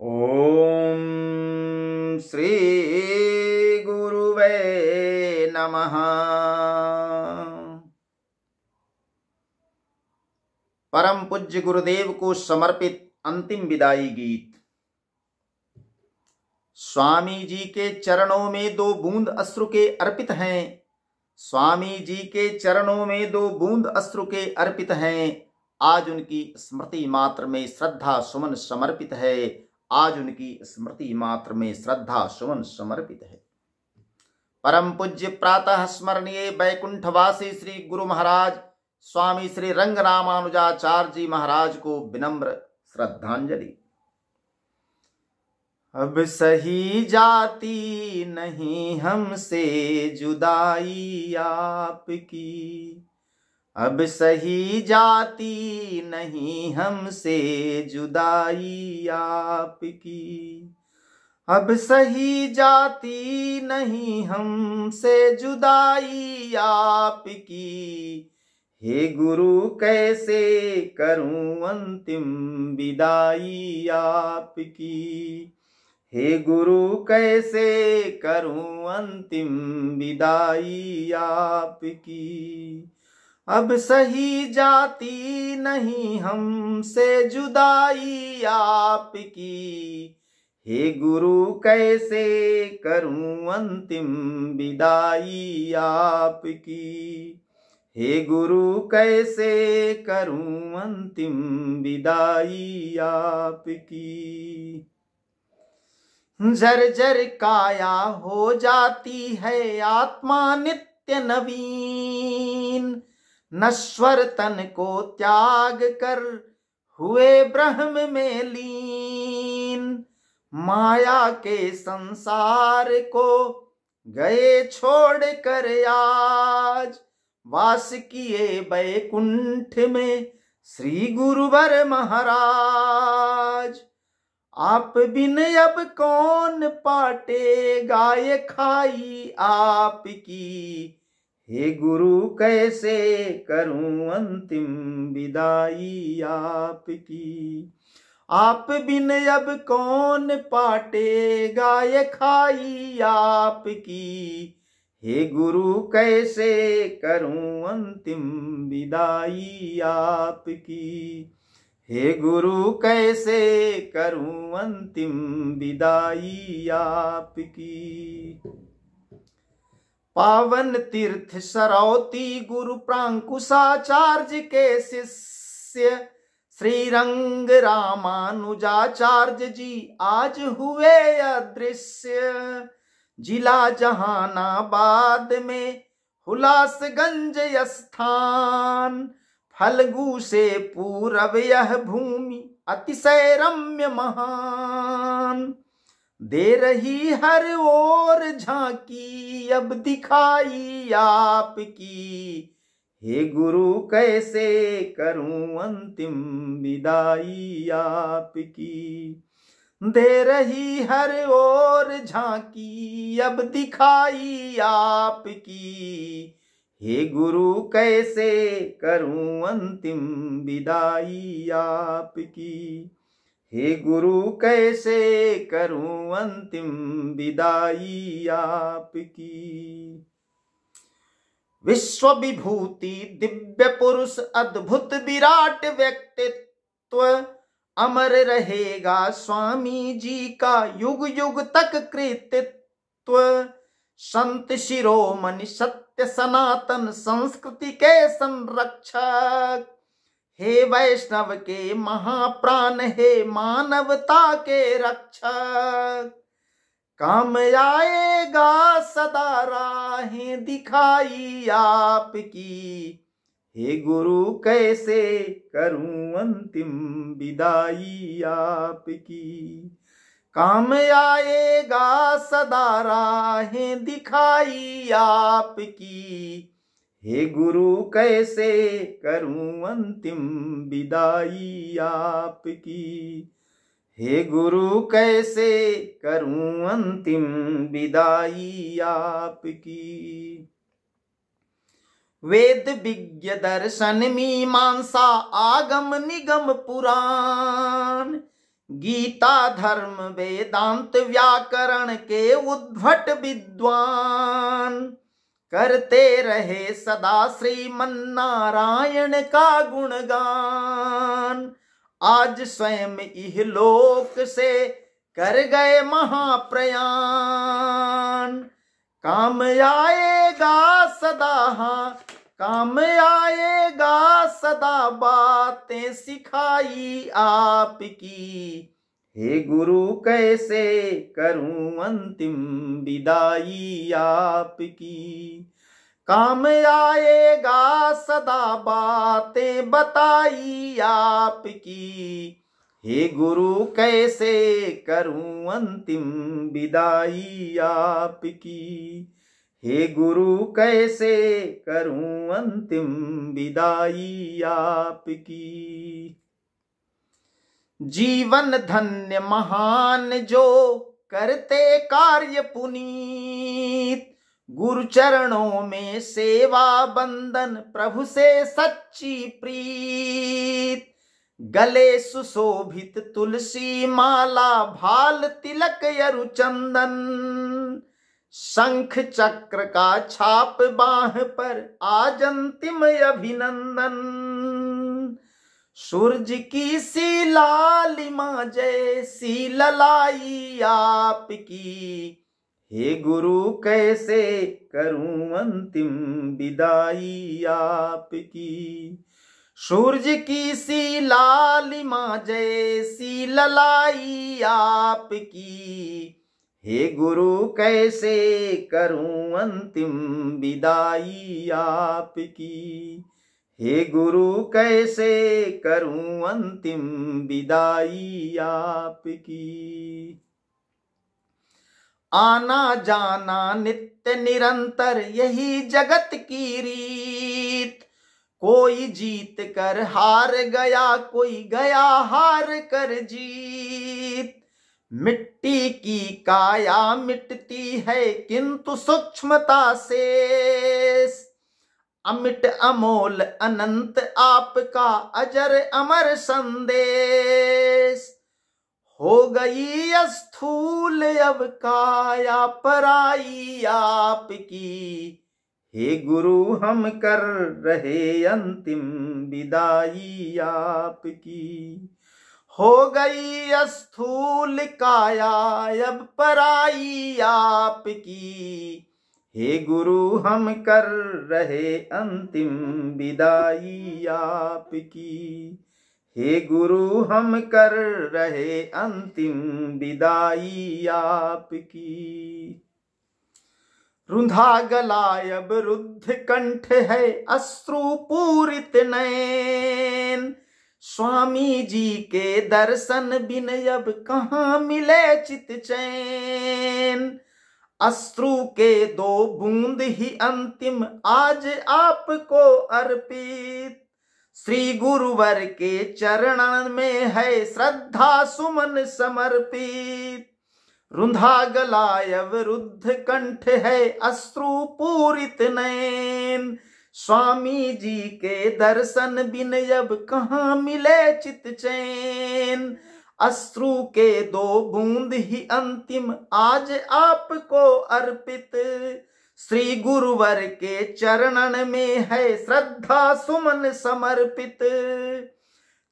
ॐ श्रीगुरुवे नमः। परम पूज्य गुरुदेव को समर्पित अंतिम विदाई गीत। स्वामी जी के चरणों में दो बूंद अश्रु के अर्पित हैं। स्वामी जी के चरणों में दो बूंद अश्रु के अर्पित हैं। आज उनकी स्मृति मात्र में श्रद्धा सुमन समर्पित है। आज उनकी स्मृति मात्र में श्रद्धा सुमन समर्पित है। परम पूज्य प्रातः स्मरणीय बैकुंठवासी श्री गुरु महाराज, स्वामी श्री रंग रामानुजाचार्य जी महाराज को विनम्र श्रद्धांजलि। अब सही जाती नहीं हमसे जुदाई आपकी। अब सही जाती नहीं हमसे जुदाई आपकी। अब सही जाती नहीं हमसे जुदाई आपकी। हे गुरु, कैसे करूँ अंतिम विदाई आपकी? हे गुरु, कैसे करूँ अंतिम विदाई आपकी? अब सही जाती नहीं हमसे जुदाई आपकी। हे गुरु, कैसे करूँ अंतिम विदाई आपकी? हे गुरु, कैसे करूँ अंतिम विदाई आपकी? जर जर काया हो जाती है आत्मा नित्य नवीन। नश्वर तन को त्याग कर हुए ब्रह्म में लीन। माया के संसार को गए छोड़ कर आज। वास किए बैकुंठ में श्री गुरुवर महाराज। आप बिन अब कौन पाटे, गाय खाई आपकी। हे गुरु, कैसे करूँ अंतिम विदाई आपकी? आप बिन अब कौन पाटे गाय खाई आपकी? हे गुरु, कैसे करूँ अंतिम विदाई आपकी? हे गुरु, कैसे करूँ अंतिम विदाई आपकी? पावन तीर्थ सरौती गुरु प्रांकुशाचार्य के शिष्य श्री रंग रामानुजाचार्य जी आज हुए अदृश्य। जिला जहानाबाद में हुलासगंज स्थान, फलगु से पूरब यह भूमि अतिशय रम्य महान। दे रही हर ओर झांकी, अब दिखाई आपकी। हे गुरु, कैसे करूँ अंतिम विदाई आपकी? दे रही हर ओर झांकी, अब दिखाई आपकी। हे गुरु, कैसे करूँ अंतिम विदाई आपकी? हे गुरु, कैसे करूँ अंतिम विदाई आपकी? विश्व विभूति दिव्य पुरुष, अद्भुत विराट व्यक्तित्व, अमर रहेगा स्वामी जी का युग युग तक कृतित्व। संत शिरोमणि, सत्य सनातन संस्कृति के संरक्षक। हे वैष्णव के महाप्राण, हे मानवता के रक्षक, काम आएगा सदा राहें, दिखाई आपकी। हे गुरु, कैसे करूँ अंतिम विदाई आपकी? काम आएगा सदा राहें, दिखाई आपकी। हे गुरु, कैसे करूँ अंतिम विदाई आपकी? हे गुरु, कैसे करूँ अंतिम विदाई आपकी? वेद विज्ञ दर्शन मीमांसा आगम निगम पुराण, गीता धर्म वेदांत व्याकरण के उद्भट विद्वान। करते रहे सदा श्रीमन नारायण का गुणगान। आज स्वयं इहलोक से कर गए महाप्रयाण। काम आएगा सदा हाँ काम आएगा सदा, बातें सिखाई आपकी। हे गुरु, कैसे करूँ अंतिम विदाई आपकी? काम आएगा, सदा बातें बताई आपकी। हे गुरु, कैसे करूँ अंतिम विदाई आपकी? हे गुरु, कैसे करूँ अंतिम विदाई आपकी? जीवन धन्य महान जो करते कार्य पुनीत। गुरु चरणों में सेवा बंदन प्रभु से सच्ची प्रीत। गले सुशोभित तुलसी माला, भाल, तिलक यरु चंदन शंख चक्र का छाप बाह पर आज अंतिम अभिनंदन। सूरज की सी लालिमा जैसी ललाई आपकी। हे गुरु, कैसे करूँ अंतिम विदाई आपकी? सूरज की सी लालिमा जैसी ललाई आपकी। हे गुरु, कैसे करूँ अंतिम विदाई आपकी? हे गुरु, कैसे करूँ अंतिम विदाई आपकी? आना जाना नित्य निरंतर यही जगत की रीत। कोई जीत कर हार गया, कोई गया हार कर जीत। मिट्टी की काया मिटती है, किंतु सूक्ष्मता से अमिट अमोल अनंत आपका अजर अमर संदेश। हो गई अस्थूल अब काया पराई आपकी। हे गुरु, हम कर रहे अंतिम विदाई आपकी। हो गई अस्थूल काया, अब पराई आपकी। हे गुरु, हम कर रहे अंतिम विदाई आपकी। हे गुरु, हम कर रहे अंतिम विदाई आपकी। रुंधा गलायब रुद्ध कंठ है, अश्रु पूरित नैन स्वामी जी के दर्शन बिन अब कहाँ मिले चित चैन? अश्रु के दो बूंद ही अंतिम आज आपको अर्पित। श्री गुरुवर के चरण में है श्रद्धा सुमन समर्पित। रुंधा गलायव रुद्ध कंठ है अश्रु पूरित नैन स्वामी जी के दर्शन बिन अब कहाँ मिले चित चैन। अश्रु के दो बूंद ही अंतिम आज आपको अर्पित। श्री गुरुवर के चरणन में है श्रद्धा सुमन समर्पित।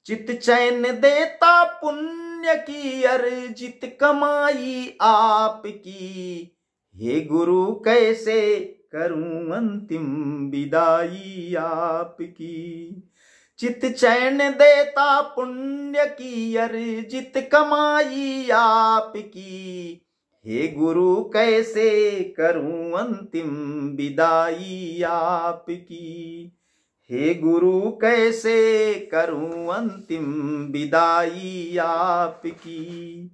चित चैन देता पुण्य की अर्जित कमाई आपकी। हे गुरु कैसे करूँ अंतिम विदाई आपकी। चित चैन देता पुण्य की अर्जित कमाई आपकी हे गुरु, कैसे करूँ अंतिम विदाई आपकी हे गुरु, कैसे करूँ अंतिम विदाई आपकी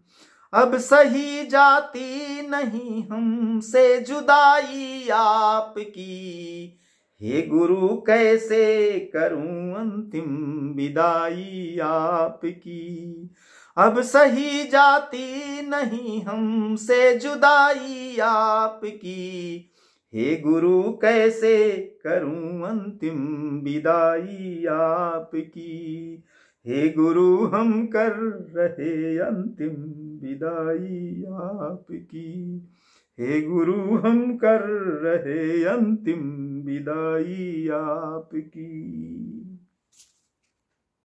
अब सही जाती नहीं हमसे जुदाई आपकी हे गुरु, कैसे करूँ अंतिम विदाई आपकी? अब सही जाती नहीं हमसे जुदाई आपकी। हे गुरु, कैसे करूँ अंतिम विदाई आपकी? हे गुरु, हम कर रहे अंतिम विदाई आपकी। हे गुरु हम कर रहे अंतिम विदाई आपकी।